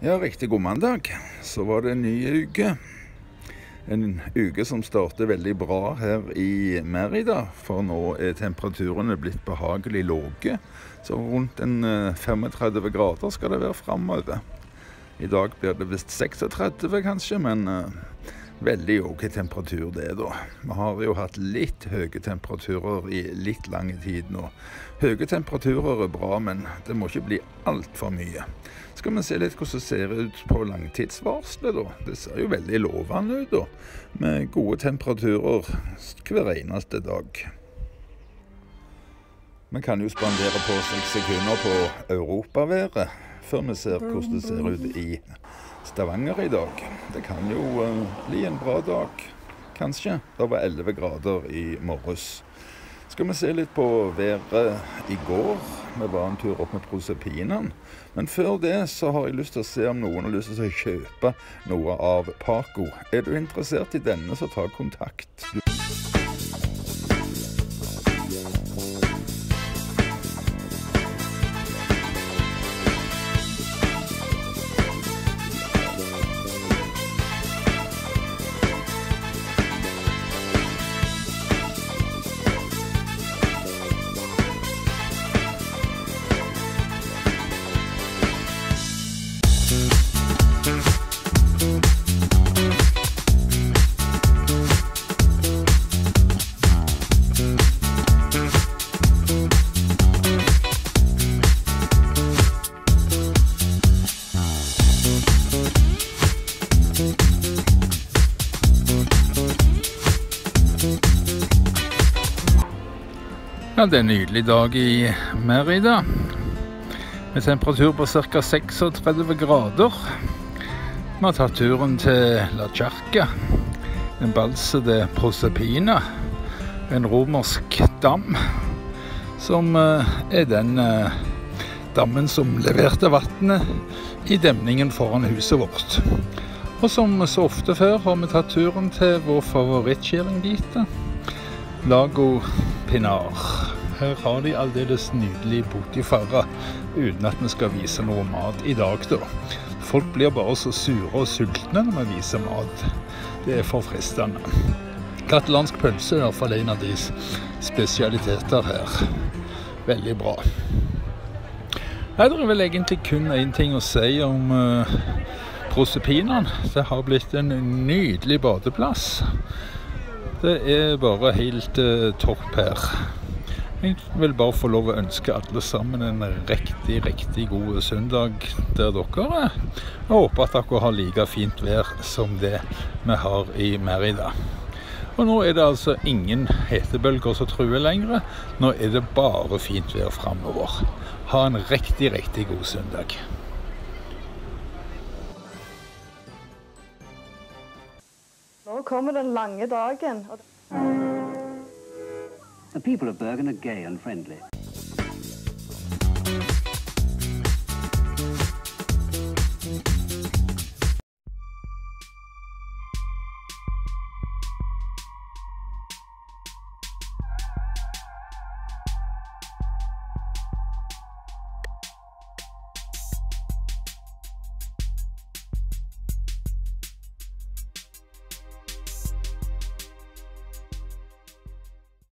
Ja, riktig god mandag. Så var det en ny uke. En uke som starter veldig bra her i Merida, for nå er temperaturene blitt behagelig lave. Så rundt en eh, 35 grader skal det være framover. I dag blir det visst 36 kanskje, men eh, veldig OK temperatur det, da. Vi har jo hatt litt høye temperaturer i litt lang tid nå. Høye temperaturer er bra, men det må ikke bli altfor mye. Skal vi se litt hvordan det ser ut på langtidsvarselet, da. Det ser jo veldig lovende ut, da. Med gode temperaturer hver eneste dag. Vi kan jo spandere på seks sekunder på europaværet før vi ser hvordan det ser ut i Stavanger i dag. Det kan jo eh, bli en bra dag, kanskje. Det var 11 grader i morges. Skal vi se litt på været i går. Vi var en tur opp med Prosepinen. Men før det så har jeg lyst til å se om noen har lyst til å kjøpe noe av Paco. Er du interessert i denne, så ta kontakt. Ja, det er en nydelig dag i Merida. Med temperatur på ca. 36 grader. Vi har tatt turen til La Charca, en balse de Prosepina. En romersk dam, som eh, er den eh, dammen som leverte vannet i demningen foran huset vårt. Og som så ofte før har vi tatt turen til vår favorittskjæringbite, Lago Pinar. Her har de aldeles nydelig potifarra, uten at vi skal vise noe mat i dag, da. Folk blir bare så sure og sultne når vi viser mat. Det er for fristende. Katalansk pølse er iallfall en av de spesialiteter her. Veldig bra. Nei, det er vel egentlig kun én ting å si om uh, Prosepinaen. Det har blitt en nydelig badeplass. Det er bare helt uh, topp her. Jeg vil bare få lov å ønske alle sammen en riktig, riktig god søndag der dere er. Og håper at dere har like fint vær som det vi har i Merida. Og nå er det altså ingen hetebølger som truer lenger. Nå er det bare fint vær framover. Ha en riktig, riktig god søndag. Nå kommer den lange dagen. People of Bergen are gay and friendly.